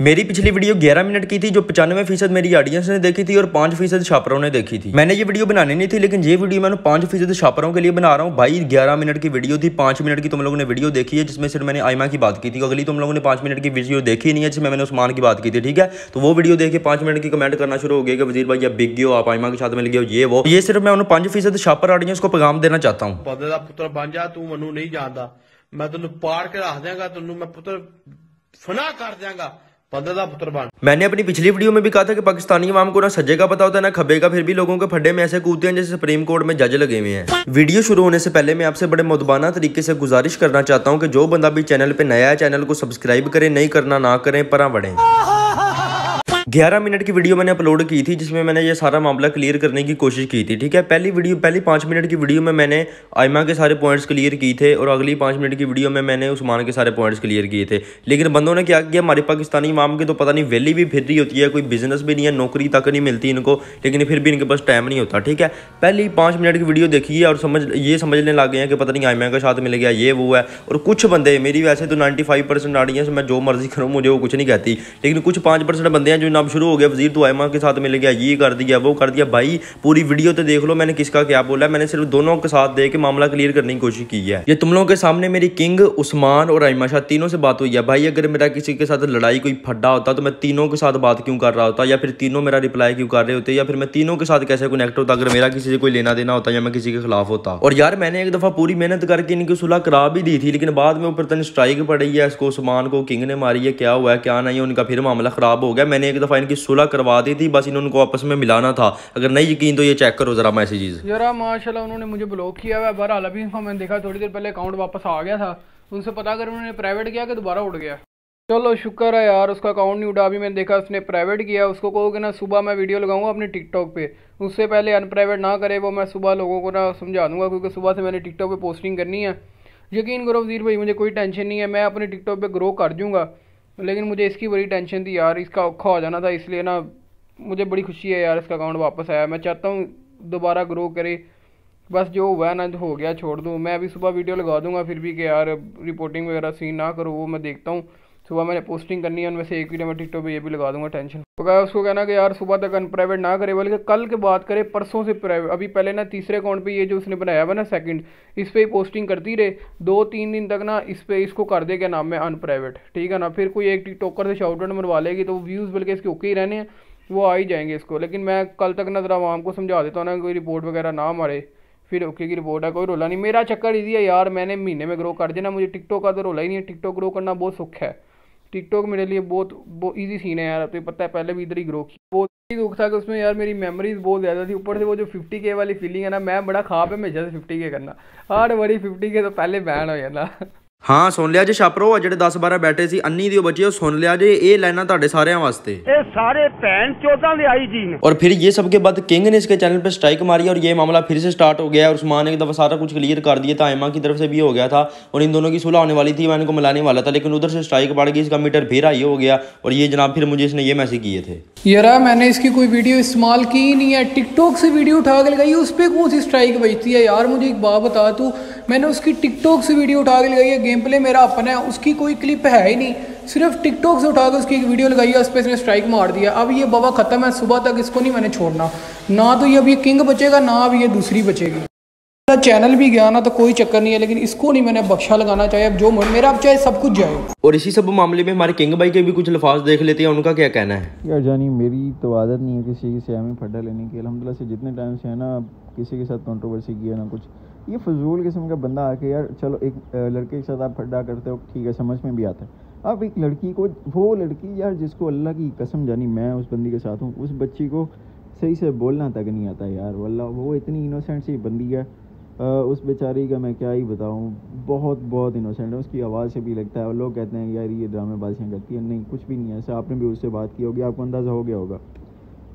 मेरी पिछली video 11 minute की थी, जो पचानवे फ़ीसद मेरी ऑडियंस ने देखी थी और पाँच फ़ीसद छापरों ने देखी थी। मैंने ये वीडियो बनानी नहीं थी, लेकिन ये वीडियो मैंने पाँच फ़ीसद छापरों के लिए बना रहा हूँ। भाई, ग्यारह मिनट की वीडियो थी, पाँच मिनट की तुम लोगों ने वीडियो देखी है, जिसमें सिर्फ़ मैंने आयमा की बात की थी। अगली तुम लोगों ने पाँच मिनट की वीडियो देखी नहीं है, जिसमें मैंने उस्मान की बात की थी, ठीक है? तो वो वीडियो देख के पाँच मिनट की कमेंट करना शुरू हो गया कि वज़ीर भाई आप बिक गए आप आयमा के साथ मिल गए ये वो। ये सिर्फ़ मैं उन्हें फ़ीसद छापर ऑडियंस को पैगाम देना चाहता हूँ। पुत्र बन जा, तू मनु नहीं जानता मैं तुम पाड़ के रख देंगा तेन मैं पुत्र फना कर देंगा मैंने अपनी पिछली वीडियो में भी कहा था कि पाकिस्तानी अवाम को ना सज्जे का पता होता है, ना खबे का, फिर भी लोगों के फड्डे में ऐसे कूदते हैं जैसे सुप्रीम कोर्ट में जज लगे हुए हैं। वीडियो शुरू होने से पहले मैं आपसे बड़े मुदबाना तरीके से गुजारिश करना चाहता हूँ कि जो बंदा भी चैनल पे नया है, चैनल को सब्सक्राइब करें, नहीं करना ना करें, पर बढ़े। ग्यारह मिनट की वीडियो मैंने अपलोड की थी, जिसमें मैंने ये सारा मामला क्लियर करने की कोशिश की थी, ठीक है? पहली वीडियो, पहली पाँच मिनट की वीडियो में मैंने आयमा के सारे पॉइंट्स क्लियर किए थे और अगली पाँच मिनट की वीडियो में मैंने उस्मान के सारे पॉइंट्स क्लियर किए थे। लेकिन बंदों ने क्या किया, हमारे पाकिस्तानी माम की तो पता नहीं वैली भी फिर रही होती है, कोई बिज़नेस भी नहीं है, नौकरी तक नहीं मिलती इनको, लेकिन फिर भी इनके पास टाइम नहीं होता, ठीक है? पहली पाँच मिनट की वीडियो देखिए और समझ, ये समझने लग गए हैं कि पता नहीं आयमा का साथ मिल गया, ये वो है, और कुछ बंदे, मेरी वैसे तो नाइन्टी फाइव परसेंट ऑडियंस मैं जो मर्ज़ी करूँ, मुझे वो कुछ नहीं कहती, लेकिन कुछ पाँच परसेंट बंदे हैं जो नाम शुरू हो गया, वज़ीर तो आयमा के साथ मिल गया, ये कर दिया, वो कर दिया। भाई, पूरी वीडियो तो देख लो, मैंने किसका क्या बोला, मैंने सिर्फ़ दोनों के साथ दे के मामला क्लियर करने की कोशिश की है। ये तुम लोगों के सामने मेरी किंग उस्मान और आयमा शाह, तीनों से बात हुई है। भाई, अगर मेरा किसी के साथ लड़ाई कोई फड्डा होता तो मैं तीनों के साथ बात क्यों कर रहा होता? या फिर तीनों मेरा रिप्लाई क्यों कर रहे होते? या फिर मैं तीनों के साथ कैसे कनेक्ट होता? अगर मेरा किसी से कोई लेना देना होता या मैं किसी के खिलाफ होता? और यार, मैंने एक दफ़ा पूरी मेहनत करके इनकी सुलह करा भी दी थी, लेकिन बाद में ऊपर तन स्ट्राइक पड़ी है, इसको उस्मान को किंग ने मारी है। क्या हुआ है क्या नहीं, उनका फिर मामला खराब हो गया। मैंने एक इनकी सुलह करवा दी थी, बस इन्होंने आपस में मिलाना था। अगर नहीं यकीन तो ये चेक करो जरा मैसेजेस यार माशाल्लाह उन्होंने मुझे ब्लॉक किया हुआ बहरहाल, अभी मैंने देखा, थोड़ी देर पहले अकाउंट वापस आ गया था। उनसे पता कर उन्होंने प्राइवेट किया कि दोबारा उड़ गया। चलो, शुक्र है यार, उसका अकाउंट नहीं उठा अभी मैंने देखा, उसने प्राइवेट किया। उसको कहोगे ना, सुबह मैं वीडियो लगाऊँगा अपने टिकटॉक पे। उससे पहले अनप्राइवेट ना करे, वो मैं सुबह लोगों को ना समझा दूँगा, क्योंकि सुबह से मैंने टिकटॉक पे पोस्टिंग करनी है। यकीन करो, वज़ीर भाई, मुझे कोई टेंशन नहीं है। मैं अपने टिकटॉक पे ग्रो कर दूँगा। लेकिन मुझे इसकी बड़ी टेंशन थी यार, इसका औखा हो जाना था, इसलिए ना मुझे बड़ी खुशी है यार इसका अकाउंट वापस आया। मैं चाहता हूँ दोबारा ग्रो करे। बस जो हुआ है ना, हो गया, छोड़ दूँ। मैं अभी सुबह वीडियो लगा दूँगा, फिर भी कि यार रिपोर्टिंग वगैरह सीन ना करो, वो मैं देखता हूँ। सुबह मैंने पोस्टिंग करनी है, उनमें से एक वीडियो मैं टिकटॉक पे ये भी लगा दूँगा टेंशन तो क्या उसको कहना कि यार, सुबह तक अनप्राइवेट ना करे, बल्कि कल के बात करे, परसों से प्राइवेट अभी पहले ना तीसरे अकाउंट पे ये जो उसने बनाया हुआ ना सेकंड इस पर ही पोस्टिंग करती रहे। दो तीन दिन तक ना इस पर इसको कर दे क्या नाम है अनप्राइवेट ठीक है ना? फिर कोई एक टिकटॉकर से शाउट आउट मरवा लेगी तो व्यूज़ बल्कि इसके ओके ही रहने हैं, वो आ ही जाएँगे इसको। लेकिन मैं कल तक ना ज़रा आवाम को समझा देता हूँ ना, कोई रिपोर्ट वगैरह ना मारे। फिर ओके की रिपोर्ट है, कोई रोला नहीं। मेरा चक्कर इजी है यार, मैंने महीने में ग्रो कर देना, मुझे टिकटॉक का तो रोला ही नहीं है। टिकटॉक ग्रो करना बहुत सुख है। टिकटॉक मेरे लिए बहुत बहुत ईजी सीन है यार तो पता है, पहले भी इधर ही ग्रो की बहुत ही दुख था कि उसमें यार मेरी मेमोरीज बहुत ज़्यादा थी। ऊपर से वो जो फिफ्टी के वाली फीलिंग है ना, मैं बड़ा खाब है हमेशा से फिफ्टी के करना। हर बड़ी फिफ्टी के तो पहले बैन हो जाना ਹਾਂ ਸੁਣ ਲਿਆ ਜੇ ਛਾਪਰੋ ਆ ਜਿਹੜੇ 10 12 ਬੈਠੇ ਸੀ ਅੰਨੀ ਦਿਓ ਬੱਚੇ ਉਹ ਸੁਣ ਲਿਆ ਜੇ ਇਹ ਲਾਈਨਾਂ ਤੁਹਾਡੇ ਸਾਰਿਆਂ ਵਾਸਤੇ ਇਹ ਸਾਰੇ ਭੈਣ ਚੋਦਾਂ ਦੇ ਆਈ ਜੀ ਨੇ और फिर ये सब के बाद किंग ने इसके चैनल पे स्ट्राइक मारी और ये मामला फिर से स्टार्ट हो गया और उस्मान एक दफ़ा सारा कुछ क्लियर कर दिया था आयमा की तरफ से भी हो गया था और इन दोनों की सुलह होने वाली थी मैं इनको मिलाने वाला था लेकिन उधर से स्ट्राइक पड़ गई इसका मीटर फिर आई हो गया और ये जनाब फिर मुझे इसने ये मैसेज किए थे यार मैंने इसकी कोई वीडियो इस्तेमाल की ही नहीं है टिकटॉक से वीडियो उठा के लगाई उस पर कौन सी स्ट्राइक बजती है यार मुझे एक बात बता तू मैंने उसकी टिकटॉक से वीडियो उठा के लगाई है गेम प्ले मेरा अपना है उसकी कोई क्लिप है ही नहीं। सिर्फ़ टिकटॉक से उठा के उसकी एक वीडियो लगाई है उस पर इसने स्ट्राइक मार दिया अब ये बाबा ख़त्म है सुबह तक इसको नहीं मैंने छोड़ना। ना तो ये अब ये किंग बचेगा ना अब ये दूसरी बचेगी। मेरा चैनल भी गया ना तो कोई चक्कर नहीं है लेकिन इसको नहीं मैंने बख्शा लगाना चाहिए अब जो मेरा अब चाहे सब कुछ जाए। और इसी सब मामले में हमारे किंग भाई के भी कुछ लफाज देख लेते हैं उनका क्या कहना है? यार जानी मेरी तो आदत नहीं है किसी से हमें फड्डा लेने की। अलहमदिल्ला से जितने टाइम से है ना किसी के साथ कंट्रोवर्सी किया ना कुछ। ये फजूल किस्म का बंदा आके यार, चलो एक लड़के के साथ आप फड्डा करते हो, ठीक है, समझ में भी आता है। अब एक लड़की को, वो लड़की यार जिसको अल्लाह की कसम जानी, मैं उस बंदी के साथ हूँ, उस बच्ची को सही से बोलना तक नहीं आता यार, वल्ला, वो इतनी इनोसेंट सी बंदी है। उस बेचारी का मैं क्या ही बताऊँ, बहुत बहुत इनोसेंट है, उसकी आवाज़ से भी लगता है, और लोग कहते हैं यार ये ड्रामेबाजियाँ करती है, नहीं, कुछ भी नहीं है, ऐसा आपने भी उससे बात की होगी, आपको अंदाज़ा हो गया होगा।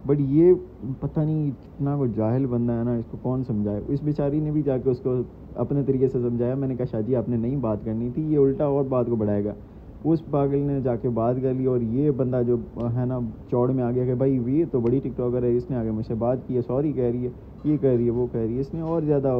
बट ये पता नहीं इतना वो जाहिल बंदा है ना, इसको कौन समझाए? इस बेचारी ने भी जाके उसको अपने तरीके से समझाया। मैंने कहा, शादी आपने नहीं बात करनी थी, ये उल्टा और बात को बढ़ाएगा। उस पागल ने जाके बात कर ली और ये बंदा जो, है ना, चौड़ में आ गया कि भाई, ये तो बड़ी टिकटॉकर है, इसने आगे मुझसे बात की है, सॉरी कह रही है। ये कह रही है वो कह रही है इसने और ज़्यादा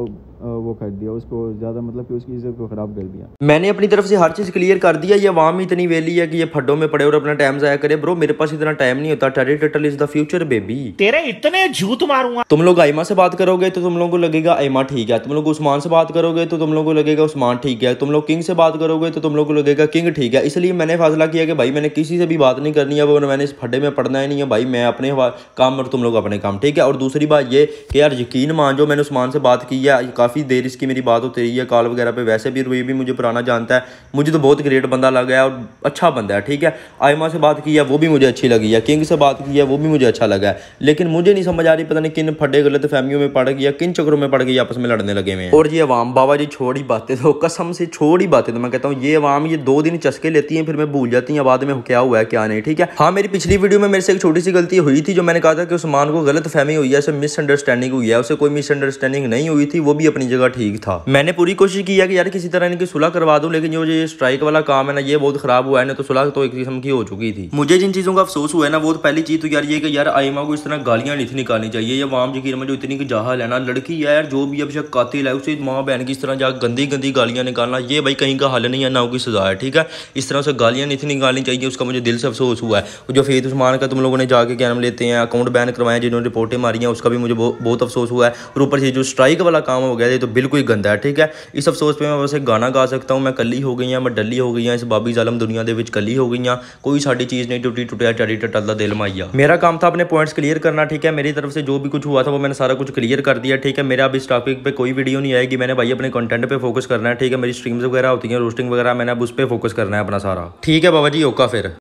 वो कर दिया उसको ज़्यादा मतलब कि उसकी इज़्ज़त को ख़राब कर दिया। मैंने अपनी तरफ़ से हर चीज़ क्लियर कर दिया ये आवाम इतनी वेली है कि ये फड्डों में पड़े और अपना टाइम ज़ाया करे। ब्रो मेरे पास इतना टाइम नहीं होता। टरी टटल इज़ द फ्यूचर बेबी तेरे इतने झूठ मारूँगा। तुम लोग आयमा से बात करोगे तो तुम लोगों को लगेगा आयमा ठीक है। तुम लोग उस्मान से बात करोगे तो तुम लोग को लगेगा उस्मान ठीक है। तुम लोग किंग से बात करोगे तो तुम लोग को लगेगा किंग ठीक है। इसलिए मैंने फैसला किया कि भाई मैंने किसी से भी बात नहीं करनी है वो मैंने इस फड्डे में पढ़ना ही नहीं है। भाई मैं अपने काम और तुम लोग अपने काम ठीक है? और दूसरी बात ये कि यार यकीन मान जो मैंने उस्मान से बात की है। काफ़ी देर इसकी मेरी बात होती रही है। कॉल वगैरह पे वैसे भी रुई भी मुझे पुराना जानता है। मुझे तो बहुत ग्रेट बंदा लगा है और अच्छा बंदा है, ठीक है? आयमा से बात की है, वो भी मुझे अच्छी लगी है। किंग से बात की है, वो भी मुझे अच्छा लगा है। लेकिन मुझे नहीं समझ आ रही, पता नहीं किन फटे गलत फहमियों में पड़ गया किन चक्रों में पड़ गई, आपस में लड़ने लगे हुए और ये अवाम बाबा जी छोड़ी बातें तो कसम से छोड़ी बातें तो मैं कहता हूँ, ये अवाम ये दो दिन चस्के लेती है, फिर मैं भूल जाती हूँ, बाद में क्या हुआ है, क्या नहीं, ठीक है? हाँ मेरी पिछली वीडियो में मेरे से एक छोटी सी गलती हुई थी, जो मैंने कहा था कि उस्मान को गलत फहमी हुई है मिसअंडरस्टैंडिंग हुई है, उसे कोई मिसअंडरस्टैंडिंग नहीं हुई थी, वो भी अपनी जगह ठीक था। मैंने पूरी कोशिश की है कि यार किसी तरह इनकी सुलह करवा दूँ, लेकिन जो ये स्ट्राइक वाला काम है ना, ये बहुत खराब हुआ है ना तो सुलह तो एक किस्म की हो चुकी थी। मुझे जिन चीज़ों का अफसोस हुआ है ना, वो तो पहली चीज़ तो यार ये कि यार आईमा को इस तरह गालियाँ नहीं निकालनी चाहिए, ये वाम यकीन में जो इतनी जहाल है ना लड़की यार, जो भी अब कातिल है, उसे माँ बहन की इस तरह जा गंदी गंदी गालियाँ निकालना, ये भाई कहीं का हल नहीं है, ना उसकी सजा है, ठीक है? इस तरह से गालियाँ नहीं निकालनी चाहिए, उसका मुझे दिल से अफसोस हुआ है। जो फेत उस्मान का तुम लोगों ने जाके क्या लेते हैं, अकाउंट बैन करवाए जिन्होंने रिपोर्टें मारी हैं, उसका भी मुझे बहुत अफसोस हुआ है और ऊपर से जो स्ट्राइक वाला काम हो गया तो बिल्कुल ही गंदा है, ठीक है? इस अफसोस पे मैं वैसे गाना गा सकता हूँ, मैं कली हो गई हाँ मैं डली हो गई हाँ इस बाबी जालम दुनिया के कली हो गई हाँ कोई साड़ी चीज़ नहीं टूटी, टुटिया टड़ी टटल दिल माइया मेरा काम था अपने पॉइंट्स क्लियर करना, ठीक है? मेरी तरफ़ से जो भी कुछ हुआ था, वो मैंने सारा कुछ क्लियर कर दिया, ठीक है? मेरा अब इस टॉपिक पर कोई वीडियो नहीं आएगी, मैंने भाई अपने कंटेंट पर फोकस करना है, ठीक है? मेरी स्ट्रीम्स वगैरह होती हैं रोस्टिंग वगैरह, मैंने अब उस पर फोकस करना है अपना सारा। ठीक है बाबा जी, ओका फिर।